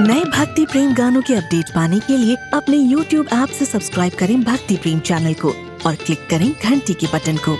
नए भक्ति प्रेम गानों के अपडेट पाने के लिए अपने YouTube ऐप से सब्सक्राइब करें भक्ति प्रेम चैनल को और क्लिक करें घंटी के बटन को।